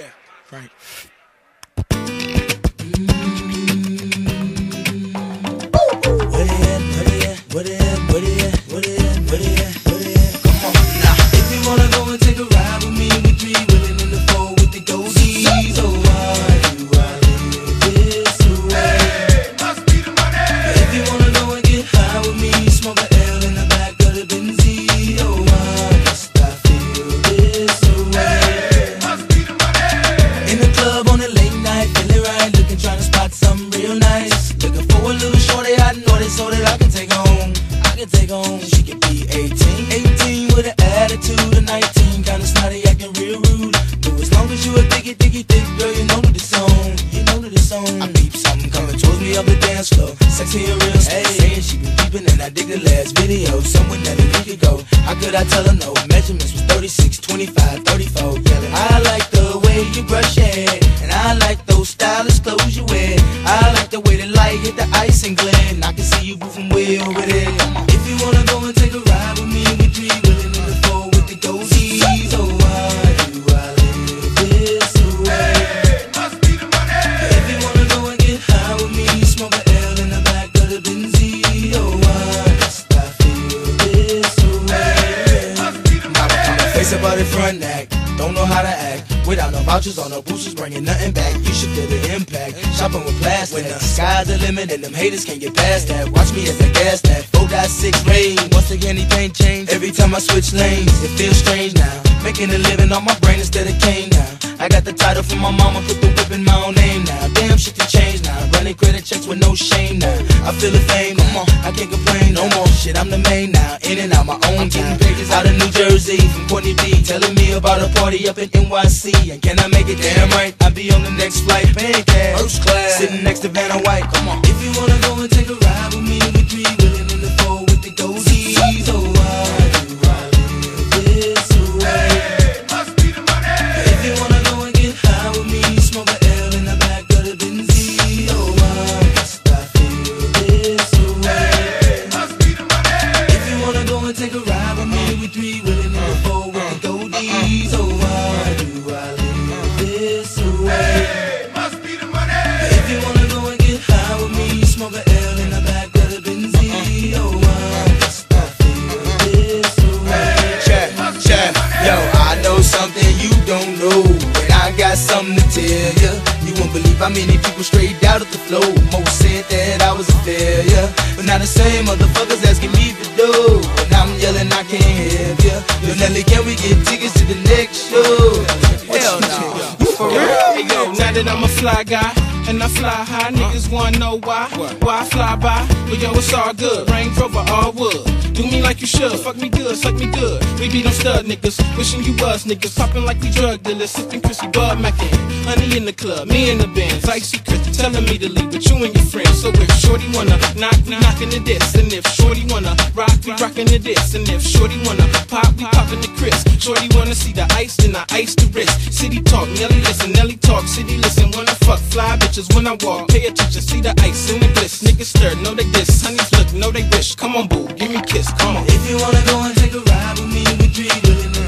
Yeah, right. Where they at? Where they at? Where they at? I peep something coming towards me up the dance floor, sexy and real. Hey, saying she been peeping and I dig the last video. Someone that a week ago. How could I tell her no? Measurements was 36, 25, 34. Yelling. I like the way you brush your hair, and I like those stylish clothes you wear. I like the way the light hit the ice and glint. I can see you moving way over there. If you wanna go and take a ride with me, we three willing in the four with the goldies. Oh, don't know how to act. Without no vouchers or no boosters, bringing nothing back. You should feel the impact. Shopping with plastic. When the sky's the limit and them haters can't get past that. Watch me as I gas that. 4.6 range. Once again, anything change. Every time I switch lanes, it feels strange now. Making a living on my brain instead of cane got the title from my mama, put the whip in my own name now. Damn shit to change now. Running credit checks with no shame now. I feel the fame, come on, I can't complain no more. Shit, I'm the main now. In and out my own time. pages out of New Jersey from Courtney B. Telling me about a party up in NYC. And can I make it damn right? I'll be on the next flight, paying cash. First class. Sitting next to Vanna White, come on. If you wanna go and take a If you wanna go and get high with me, smoke a L in the back of the Benzie. Oh, why must I feel this way? Check, check. Yo, I know something you don't know. And I got something to tell ya. You won't believe how many people straight out of the flow. Most said that I was a failure. But now the same motherfuckers asking me for dough. And I'm yelling, I can't help ya. Yo, Nelly, can we get tickets to the next show? Hell no. You for real? Hey, yo, now that I'm a fly guy. And I fly high, niggas wanna know why. Why I fly by? But yo, it's all good. Range Rover, all wood. Do me like you should. Fuck me good, suck me good. We be them stud niggas. Wishing you was niggas. Popping like we drug dealers. Sipping Chrissy Bud Mackin. Honey in the club, me in the Benz. Icy Chris telling me to leave with you and your friends. So if Shorty wanna knock, we knockin' the this. And if Shorty wanna rock, we rockin' the this. And if Shorty wanna pop, we poppin' the Chris. Shorty wanna see the ice, then I ice the wrist. City talk, Nelly listen, Nelly talk, city listen. Fuck, fly bitches when I walk. Pay attention, see the ice in the bliss. Niggas stir, know they diss. Honeys look, know they wish. Come on, boo, give me a kiss, come on. If you wanna go and take a ride with me, we three